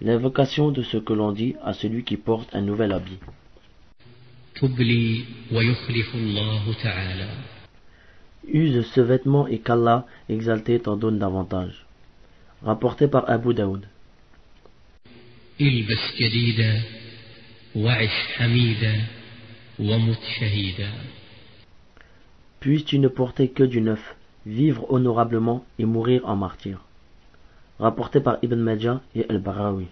l'invocation de ce que l'on dit à celui qui porte un nouvel habit. Use ce vêtement et qu'Allah exalté t'en donne davantage. Rapporté par Abu Daoud. Puisses-tu ne porter que du neuf, vivre honorablement et mourir en martyr. Rapporté par Ibn Majah et Al-Barawi.